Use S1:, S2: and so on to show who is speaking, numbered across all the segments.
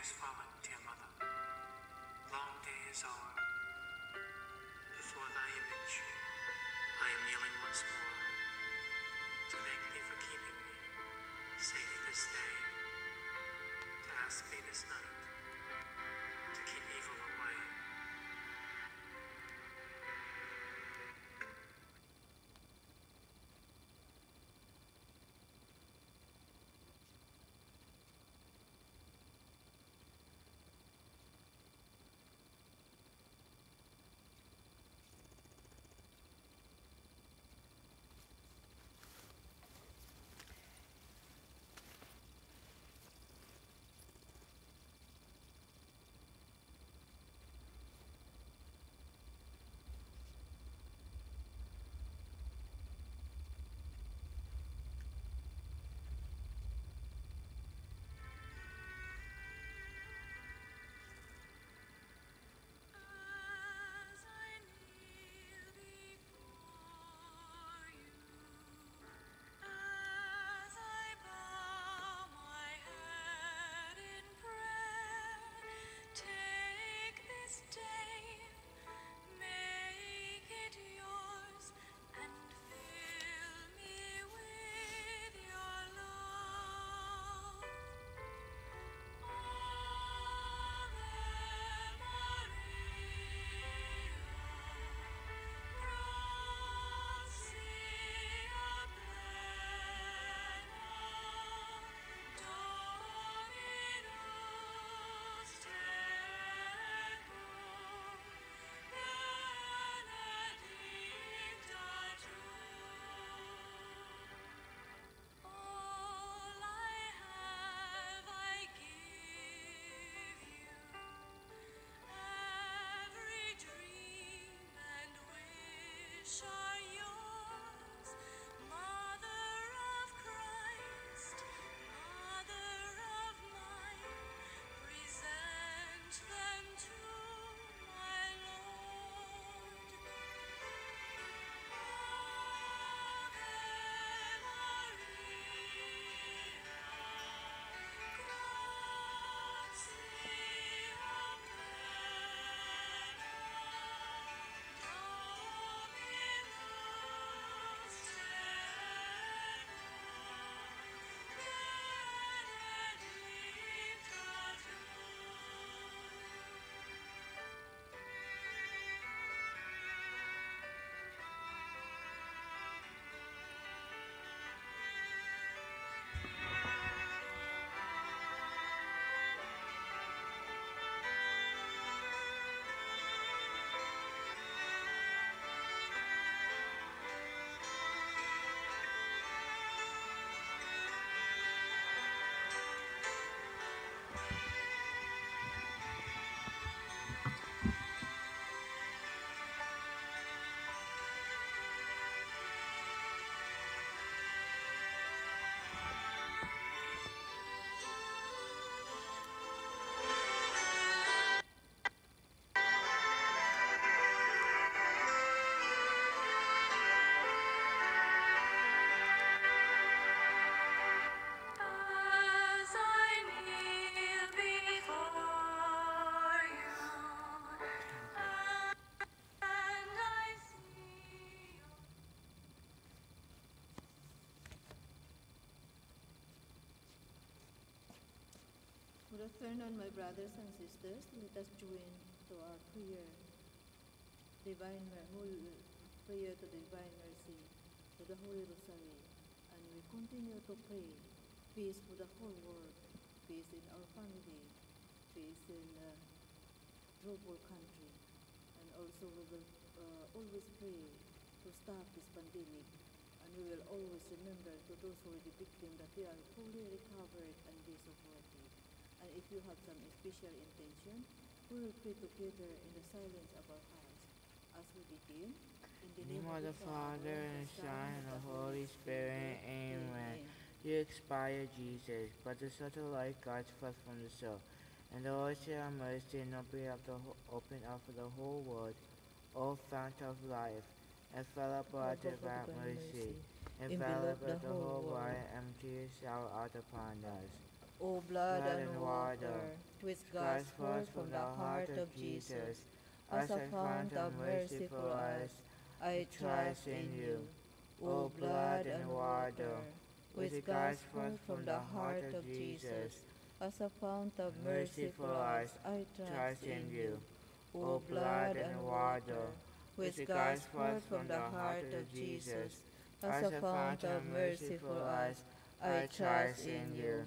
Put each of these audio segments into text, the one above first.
S1: is fallen, dear mother. Long day is o'er. Before thy image, I am kneeling once more to thank thee for keeping me safe this day, to ask thee this night to keep evil
S2: Good afternoon, my brothers and sisters. Let us join to our prayer, divine mercy, prayer to the divine mercy, to the Holy Rosary, and we continue to pray peace for the whole world, peace in our family, peace in uh, troubled country, and also we will uh, always pray to stop this pandemic, and we will always remember to those who are the victim that they are fully recovered and be supported. And if you have some special intention, we will pray together in the silence of our hearts. As we begin, in the
S3: In name of the Father, and the Son, and the Holy Spirit, Amen. You expired Jesus, but the subtle light guides forth from the soul, and the Lord shall have mercy and open up the open up for the whole world, O fount of life, and fill up our divine mercy, and fill up the whole wide empty shower out upon us.
S2: O blood
S3: Blood
S2: and water, which
S3: gush
S2: forth from the heart of Jesus, as a fount of mercy for us, I trust in you. O blood and water, which gush forth from the heart of Jesus, as a fount of mercy for us, I trust in you. O blood and water, which gush forth from the heart of Jesus, as a fount of mercy for us, I trust in you.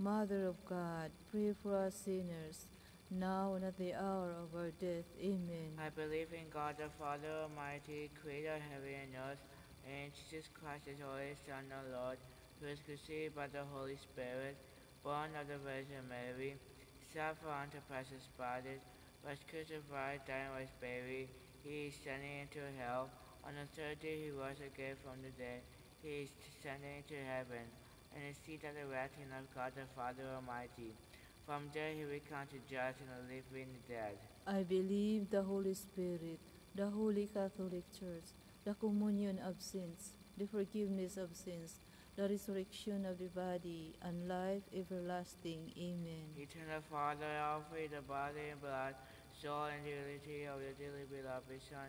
S2: Mother of God, pray for us sinners, now and at the hour of our death. Amen.
S3: I believe in God the Father Almighty, creator of heaven and earth, and Jesus Christ, his only Son, our Lord, who was conceived by the Holy Spirit, born of the Virgin Mary, suffered under Pontius Pilate, was crucified, died, and was buried. He is descending into hell. On the third day he rose again from the dead. He is descending into heaven, and is seated at the right hand of God the Father Almighty. From there he will come to judge the living and the dead.
S2: I believe the Holy Spirit, the Holy Catholic Church, the communion of saints, the forgiveness of sins, the resurrection of the body, and life everlasting. Amen.
S3: Eternal Father, I offer you the body and blood, soul and divinity of your dearly beloved Son,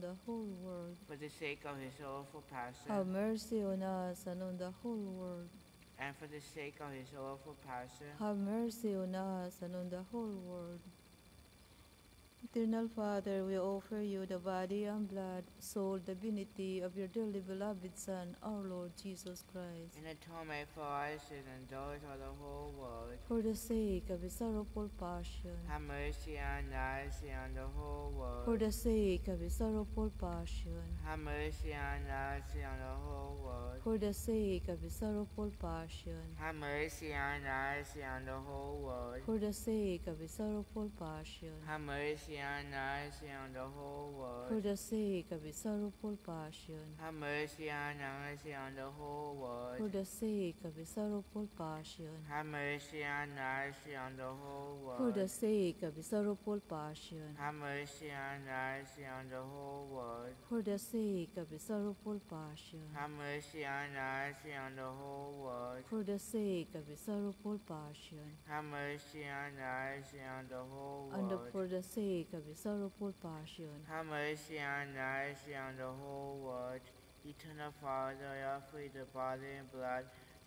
S2: the whole world.
S3: for the sake of his awful passion,
S2: Have mercy on us and on the whole world.
S3: and for the sake of his awful passion,
S2: Have mercy on us and on the whole world. Eternal Father, we offer you the body and blood, soul, divinity of your dearly beloved Son, our Lord Jesus Christ.
S3: in atonement for our sins and those of the whole world.
S2: For the sake of his sorrowful passion,
S3: Have mercy on us and the whole world.
S2: for the sake of his sorrowful passion,
S3: Have mercy on us and the whole world.
S2: for the sake of his sorrowful passion,
S3: Have mercy on us and the whole world.
S2: for the sake of his sorrowful passion,
S3: Have mercy on us and the whole world.
S2: for the sake of his sorrowful passion,
S3: Have mercy on us and the whole world.
S2: for the sake of his sorrowful passion,
S3: Have mercy on us and the whole world.
S2: for the sake of his sorrowful passion,
S3: Have mercy on us and the whole world.
S2: for the sake of his sorrowful passion,
S3: Have mercy on us and the whole world.
S2: for the sake of his sorrowful passion,
S3: Have mercy on us and the whole
S2: and
S3: world.
S2: for the sake of his sorrowful passion.
S3: Have mercy on us and the whole world. Eternal Father, I offer the body and blood,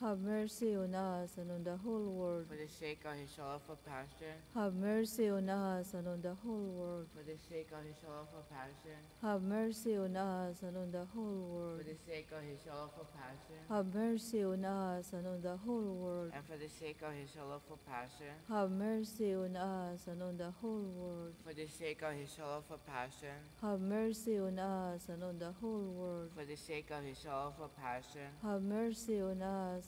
S2: Have mercy on us and on the whole world.
S3: for the sake of his sorrowful passion,
S2: Have mercy on us and on the whole world.
S3: for the sake of his sorrowful passion,
S2: Have mercy on us and on the whole world.
S3: for the sake of his sorrowful passion,
S2: Have mercy on us and on the whole world.
S3: and for the sake of his sorrowful passion,
S2: Have mercy on us and on the whole world.
S3: for the sake of his sorrowful passion,
S2: Have mercy on us and on the whole world.
S3: for the sake of his sorrowful passion,
S2: Have mercy on us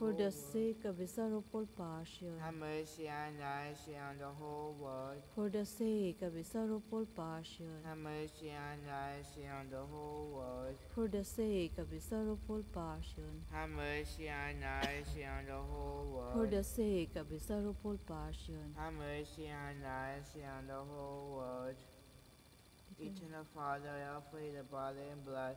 S2: for the sake of his sorrowful passion,
S3: Have mercy on us and on the whole world.
S2: for the sake of his sorrowful passion,
S3: Have mercy on us and on the whole world.
S2: for the sake of his sorrowful passion,
S3: Have mercy on us and on the whole world.
S2: for the sake of his sorrowful passion.
S3: Have mercy on us and on the whole world. Eternal Father, I offer you the body and blood,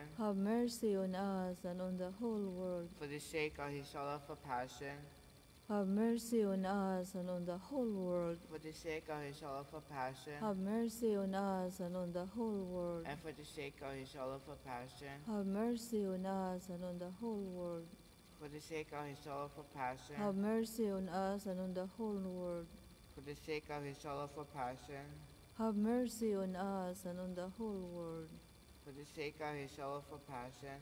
S2: Have mercy on us and on the whole world.
S3: for the sake of his sorrowful passion,
S2: Have mercy on us and on the whole world.
S3: for the sake of his sorrowful passion,
S2: Have mercy on us and on the whole world.
S3: and for the sake of his sorrowful passion,
S2: Have mercy on us and on the whole world.
S3: for the sake of his sorrowful passion,
S2: Have mercy on us and on the whole world.
S3: for the sake of his sorrowful passion,
S2: Have mercy on us and on the whole world.
S3: For the sake of his sorrowful passion,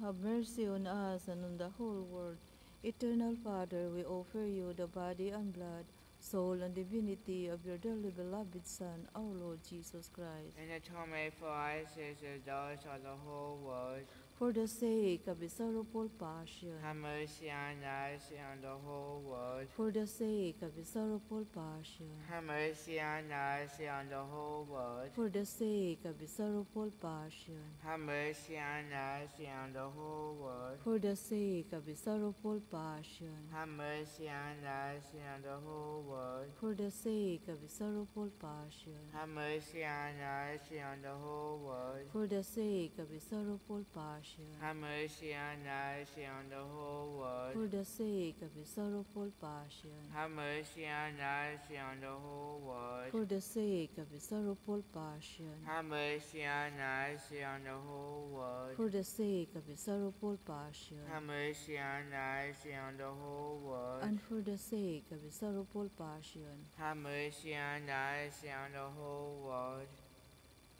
S2: Have mercy on us and on the whole world. Eternal Father, we offer you the body and blood, soul and divinity of your dearly beloved Son, our Lord Jesus Christ.
S3: and atonement for our sins and those of the whole world.
S2: For the sake of his sorrowful passion,
S3: Have mercy on us and the whole world.
S2: for the sake of his sorrowful passion,
S3: Have mercy on us and the whole world.
S2: for the sake of his sorrowful passion,
S3: Have mercy on us and the whole world.
S2: for the sake of his sorrowful passion,
S3: Have mercy on us and the whole world.
S2: for the sake of his sorrowful passion,
S3: Have mercy on us and the whole world.
S2: for the sake of his sorrowful passion,
S3: Have mercy on us and on the whole world.
S2: for the sake of his sorrowful passion,
S3: Have mercy on us and on the whole world.
S2: for the sake of his sorrowful passion,
S3: Have mercy on us and on the whole world.
S2: for the sake of his sorrowful passion,
S3: Have mercy on us and on the whole world.
S2: and for the sake of his sorrowful passion,
S3: Have mercy on us and on the whole world.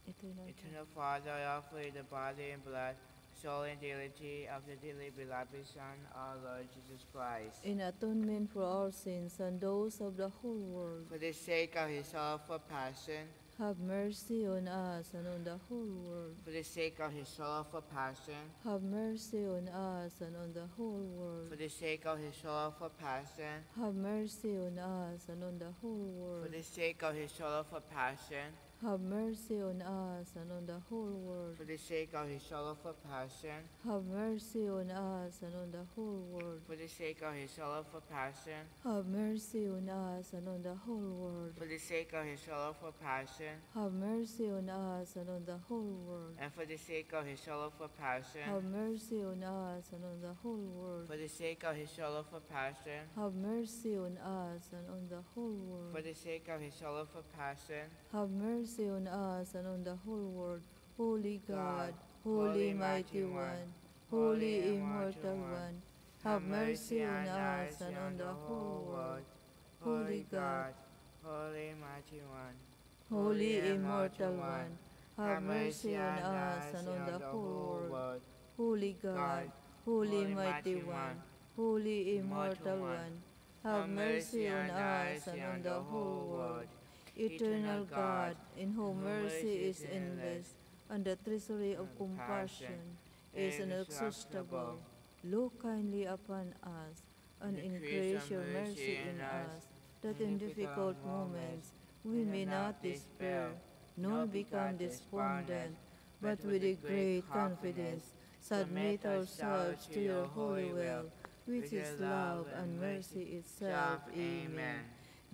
S2: eternal
S3: Eternal Father, I offer you the body and blood, soul and divinity of the dearly beloved Son, our Lord Jesus Christ.
S2: in atonement for our sins and those of the whole world.
S3: For the sake of his sorrowful passion,
S2: Have mercy on us and on the whole world.
S3: for the sake of his sorrowful passion,
S2: Have mercy on us and on the whole world.
S3: for the sake of his sorrowful passion,
S2: Have mercy on us and on the whole world.
S3: for the sake of his sorrowful passion,
S2: Have mercy on us and on the whole world.
S3: for the sake of his sorrowful passion,
S2: Have mercy on us and on the whole world.
S3: for the sake of his sorrowful passion,
S2: Have mercy on us and on the whole world.
S3: for the sake of his sorrowful passion,
S2: Have mercy on us and on the whole world.
S3: and for the sake of his sorrowful passion,
S2: Have mercy on us and on the whole world.
S3: for the sake of his sorrowful passion,
S2: Have mercy on us and on the whole world.
S3: for the sake of his sorrowful passion,
S2: Have mercy on us and on the whole world. Holy God, Holy Mighty One, Holy Immortal One, have mercy on us and on the whole world. Holy God,
S3: Holy Mighty One,
S2: Holy Immortal One, have mercy on us and on the whole world. Holy God, Holy Mighty One, Holy Immortal One, have mercy on us and on the whole world. Eternal God, in whom mercy is endless, and the treasury of compassion is inexhaustible, look kindly upon us, and increase your mercy in us, that in difficult moments we may not despair, nor become despondent, but with a great confidence submit ourselves to your holy will, which is love and mercy itself. Amen.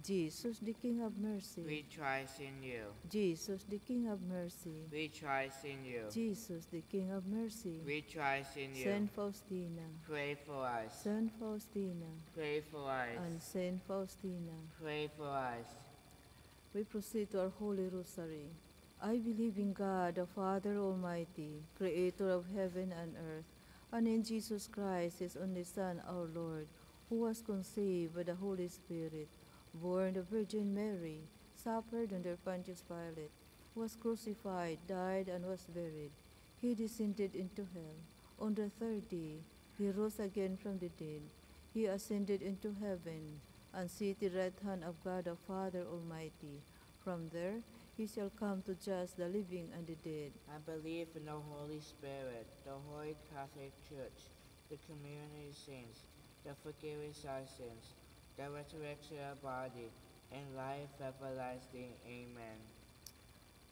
S2: Jesus, the King of mercy.
S3: We trust in you.
S2: Jesus, the King of mercy.
S3: We trust in you.
S2: Jesus, the King of mercy.
S3: We trust in you.
S2: Saint Faustina,
S3: Pray for us.
S2: Saint Faustina,
S3: Pray for us. and.
S2: Saint Faustina.
S3: Pray for us.
S2: We proceed to our Holy Rosary. I believe in God, the Father Almighty, creator of heaven and earth, and in Jesus Christ, his only Son, our Lord, who was conceived by the Holy Spirit, born of Virgin Mary, suffered under Pontius Pilate, was crucified, died, and was buried. He descended into hell. On the third day, he rose again from the dead. He ascended into heaven and seated the right hand of God the Father Almighty. From there he shall come to judge the living and the dead.
S3: I believe in the Holy Spirit, the Holy Catholic Church, the community of saints, the forgiveness of sins, the resurrection of body, and life everlasting. Amen.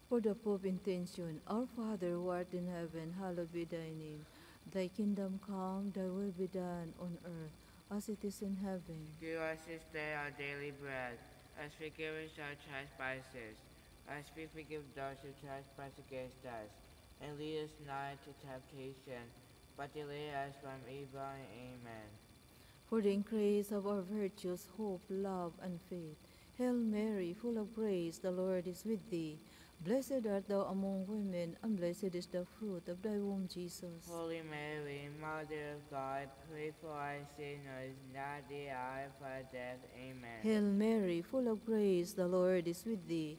S2: For the Pope intention, Our Father who art in heaven, hallowed be thy name. Thy kingdom come, thy will be done on earth as it is in heaven.
S3: Give us this day our daily bread, as forgive us our trespasses, as we forgive those who trespass against us. And lead us not into temptation, but deliver us from evil. Amen.
S2: For the increase of our virtues, hope, love, and faith. Hail Mary, full of grace, the Lord is with thee. Blessed art thou among women, and blessed is the fruit of thy womb, Jesus.
S3: Holy Mary, Mother of God, pray for us sinners, now at the hour of our death. Amen.
S2: Hail Mary, full of grace, the Lord is with thee.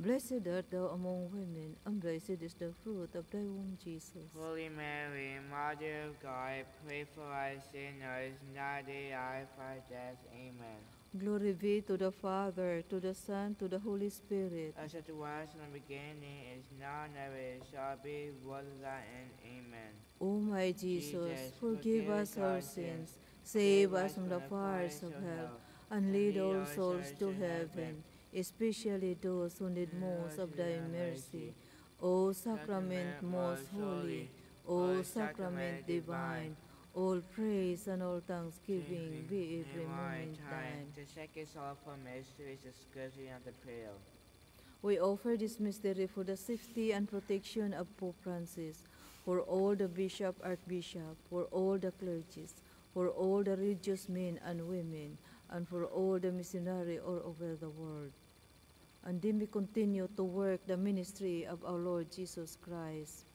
S2: Blessed art thou among women, and blessed is the fruit of thy womb, Jesus.
S3: Holy Mary, Mother of God, pray for us sinners, now at the hour of our death. Amen.
S2: Glory be to the Father, to the Son, to the Holy Spirit.
S3: As it was in the beginning, is now, and ever shall be, world without end. Amen.
S2: O my Jesus,
S3: Jesus,
S2: forgive us our sins, save us from the fires of hell, and lead all souls to heaven, especially those who need most of thy mercy. O sacrament most holy, O sacrament divine, all praise and all thanksgiving be every moment thine.
S3: The second sorrowful mystery is the scourging of the prayer.
S2: We offer this mystery for the safety and protection of Pope Francis, for all the bishop, archbishop, for all the clergies, for all the religious men and women, and for all the missionary all over the world. And then we continue to work the ministry of our Lord Jesus Christ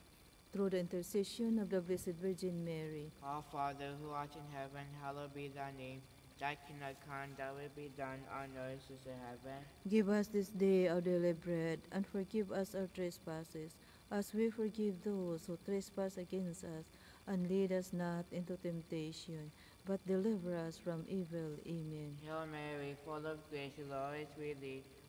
S2: through the intercession of the Blessed Virgin Mary.
S3: Our Father who art in heaven, hallowed be thy name. Thy kingdom come, thy will be done on earth as in heaven.
S2: Give us this day our daily bread, and forgive us our trespasses, as we forgive those who trespass against us. And lead us not into temptation, but deliver us from evil. Amen.
S3: Hail Mary, full of grace, the Lord is with thee.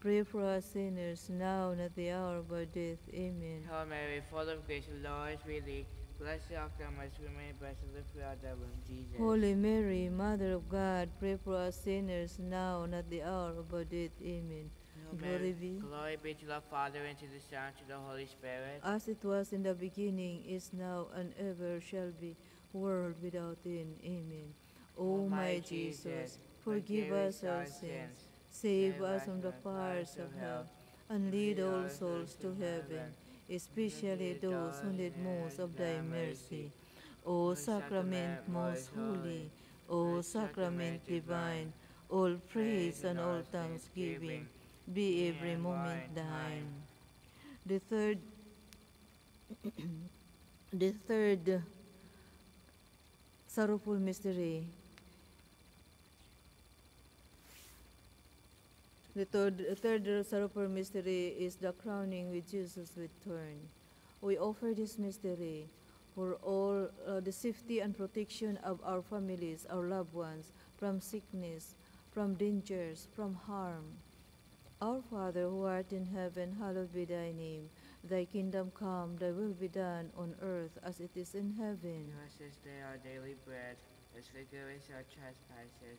S2: pray for us sinners now and at the hour of our death. Amen.
S3: Hail Mary, full of grace, the Lord is with thee. Blessed art thou amongst women, blessed is the fruit of thy womb, Jesus.
S2: Holy Mary, Mother of God, pray for us sinners now and at the hour of our death. Amen. Glory be.
S3: Glory be to the Father, and to the Son, and to the Holy Spirit.
S2: As it was in the beginning, is now, and ever shall be, world without end. Amen. O my Jesus, forgive us our sins, save us from the fires of hell, and lead all souls to heaven, especially those who need most of thy mercy. O sacrament most holy, O sacrament divine, all praise and all thanksgiving be every moment thine. The third the third sorrowful mystery The third, third sorrowful mystery is the crowning with Jesus thorn. We offer this mystery for all uh, the safety and protection of our families, our loved ones, from sickness, from dangers, from harm. Our Father who art in heaven, hallowed be thy name. Thy kingdom come, thy will be done on earth as it is in heaven.
S3: Give us this day our daily bread, as forgive us our trespasses,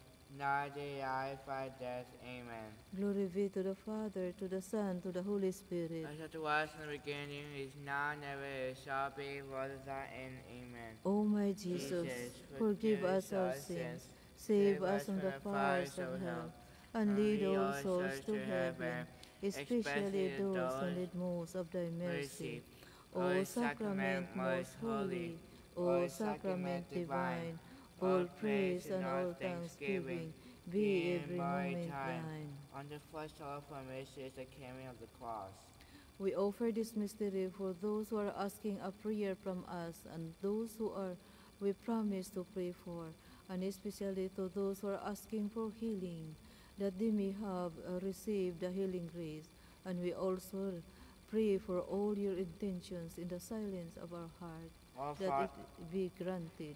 S3: now the hour of our death. Amen.
S2: Glory be to the Father, to the Son, to the Holy Spirit.
S3: As it was in the beginning, is now, and ever is, shall be, world without end. Amen.
S2: O my Jesus, forgive us our sins, save us from the fires of hell, and lead all souls to heaven, especially those who need most of thy mercy. O sacrament most holy, O sacrament divine, all praise and all thanksgiving be every moment thine.
S3: On the first of our mercy is the coming of the cross.
S2: We offer this mystery for those who are asking a prayer from us and those who are we promise to pray for, and especially to those who are asking for healing, that they may have uh, received the healing grace. And we also pray for all your intentions in the silence of our heart,
S3: Our,
S2: that it be granted.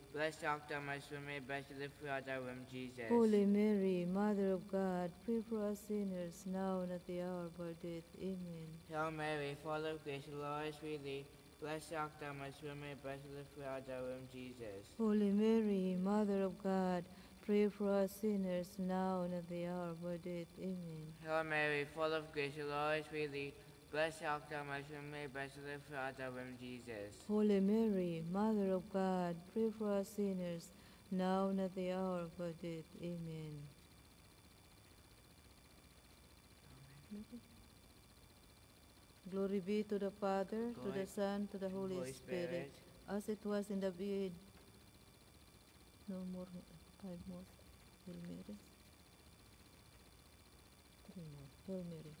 S3: Blessed thou amongst women, blessed the fruit of womb, Jesus.
S2: Holy Mary, Mother of God, pray for us sinners now and at the hour of our death. Amen.
S3: Hail Mary, full of grace, the Lord is with thee. Blessed art thou amongst women, blessed the fruit of thy womb, Jesus.
S2: Holy Mary, Mother of God, pray for us sinners now and at the hour of our death. Amen.
S3: Hail Mary, full of grace, the Lord is with thee. Blessed art thou amongst women, blessed is the fruit of womb, Jesus.
S2: Holy Mary, Mother of God, pray for us sinners now and at the hour of our death. Amen. Glory be to the Father, to the Son, to the Holy,
S3: Holy
S2: Spirit,
S3: Spirit.
S2: as it was in the beginning. No more, five more. Hail Mary. Three more. Hail Mary.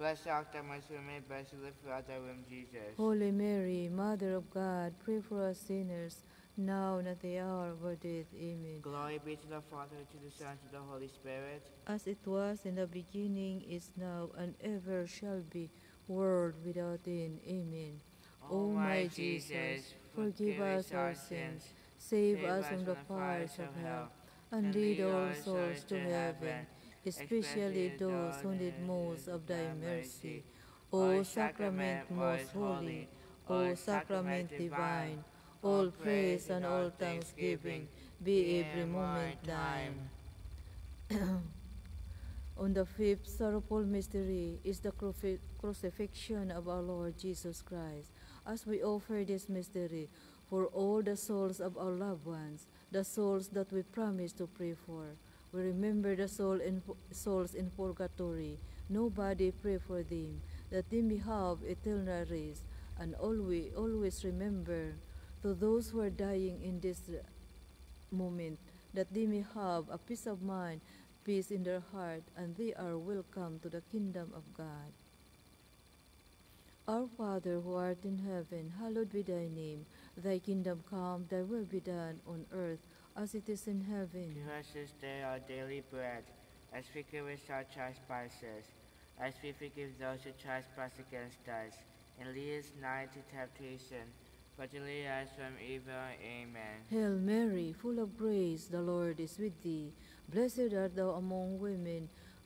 S3: Blessed art thou amongst women, blessed fruit of thy womb, Jesus.
S2: Holy Mary, Mother of God, pray for us sinners now and at the hour of our death. Amen.
S3: Glory be to the Father, to the Son, to the Holy Spirit.
S2: As it was in the beginning, is now, and ever shall be, world without end. Amen. O my Jesus, forgive us our sins, save us from the fires of hell, and lead all souls to heaven, especially those who need most of thy mercy. O sacrament most holy, O sacrament divine, all praise and all thanksgiving be every moment thine. On the fifth sorrowful mystery is the crucifixion of our Lord Jesus Christ. As we offer this mystery for all the souls of our loved ones, the souls that we promise to pray for, we remember the soul in, souls in purgatory. Nobody pray for them, that they may have eternal rest, and always, always remember to those who are dying in this moment that they may have a peace of mind, peace in their heart, and they are welcome to the kingdom of God. Our Father who art in heaven, hallowed be thy name. Thy kingdom come, thy will be done on earth as it is in heaven.
S3: Give us this day our daily bread, as we forgive our trespasses, as we forgive those who trespass against us. And lead us not into temptation, but deliver us from evil. Amen.
S2: Hail Mary, full of grace, the Lord is with thee. Blessed art thou among women,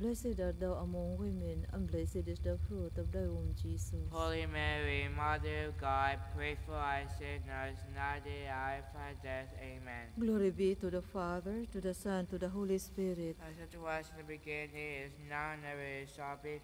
S2: Blessed art thou among women, and blessed is the fruit of thy womb, Jesus.
S3: Holy Mary, Mother of God, pray for us sinners, now and at the hour of our death. Amen.
S2: Glory be to the Father, to the Son, to the Holy Spirit.
S3: As it was in the beginning, is now, and ever shall be,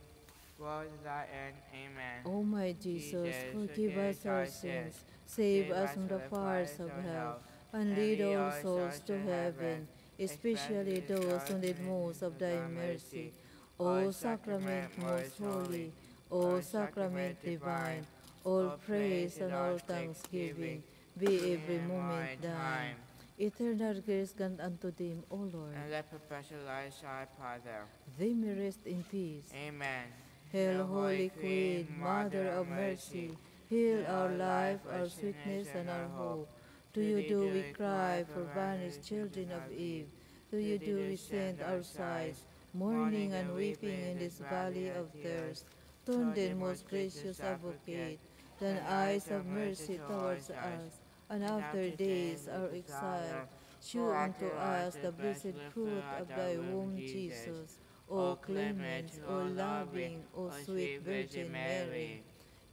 S3: world without end. Amen.
S2: O my Jesus,
S3: Jesus,
S2: forgive us our
S3: sins,
S2: save us from the fires of hell, and lead all souls to heaven, especially those who need most of thy mercy. Oh, o sacrament most holy, O sacrament divine, all praise and all thanksgiving be every moment thine. Eternal grace grant unto them, O Lord.
S3: And let perpetual life shine upon them.
S2: They may rest in peace.
S3: Amen.
S2: Hail, Holy Queen, Mother of Mercy, heal our life, our sweetness, and our hope. To you do we cry, for vanished children of Eve. To you do we send our sighs, mourning and weeping in this valley of thirst. Turn then, most gracious Advocate, thine eyes of mercy towards us, and after days our exile, shew unto us the blessed fruit of thy womb, Jesus. O clement, O loving, O sweet Virgin Mary,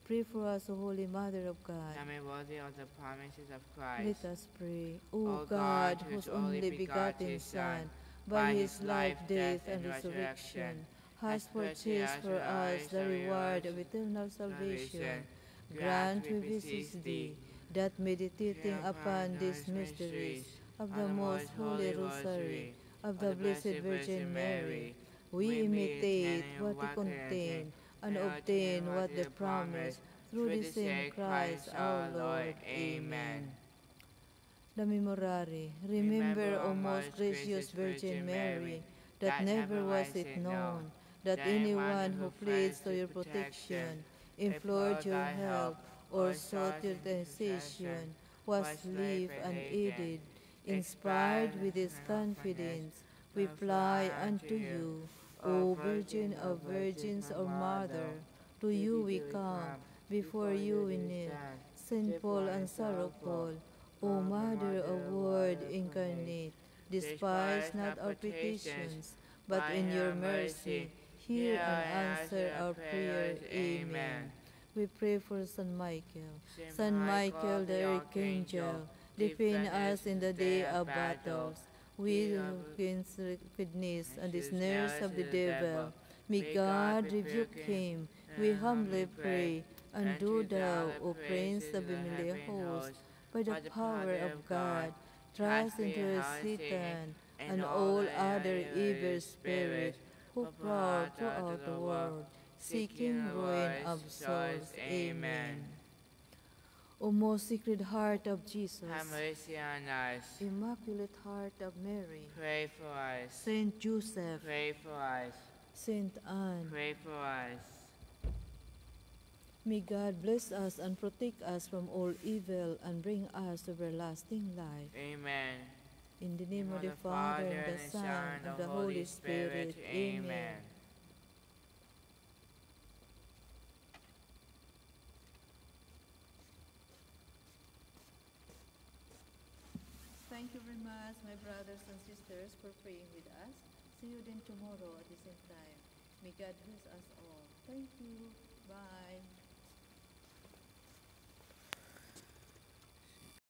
S2: pray for us, O Holy Mother of God.
S3: That may worthy of the promises of Christ.
S2: Let us pray. O
S3: O
S2: God,
S3: God,
S2: whose only begotten Son, by his life, death, and resurrection, has purchased for us the reward of eternal salvation, grant, we beseech thee, that meditating upon these mysteries of the most holy rosary of the Blessed Virgin Mary, we imitate what they contain and obtain what they promise through the same Christ our Lord. Amen. The Memorare. Remember, O most gracious Virgin Mary, that never was it known that anyone who pleads to your protection, implored your help, or sought your intercession was left unaided. Inspired with this confidence, we fly unto you, O Virgin of Virgins, O Mother. To you we come, before you we kneel, sinful and sorrowful. O Mother of Word incarnate, despise not our petitions, but in your mercy hear and answer our prayer. Amen. We pray for Saint Michael. Saint Michael, the archangel, defend us in the day of battles. We against wickedness and the snares of the devil. May God rebuke him. We humbly pray. And do thou, O Prince of the heavenly host, by the power of God, thrust into Satan and all other evil spirits who prowl throughout the world, seeking ruin of souls. Amen. O most sacred heart of Jesus,
S3: Have mercy on us.
S2: Immaculate Heart of Mary,
S3: Pray for us.
S2: Saint Joseph,
S3: Pray for us.
S2: Saint Anne,
S3: Pray for us.
S2: may God bless us and protect us from all evil and bring us to everlasting life.
S3: Amen.
S2: In the name of
S3: In
S2: the Father, and the Son, and the Holy Spirit. Amen. Thank you very much, my brothers and sisters, for praying with us. See you then tomorrow at the same time. May God bless us all. Thank you. Bye.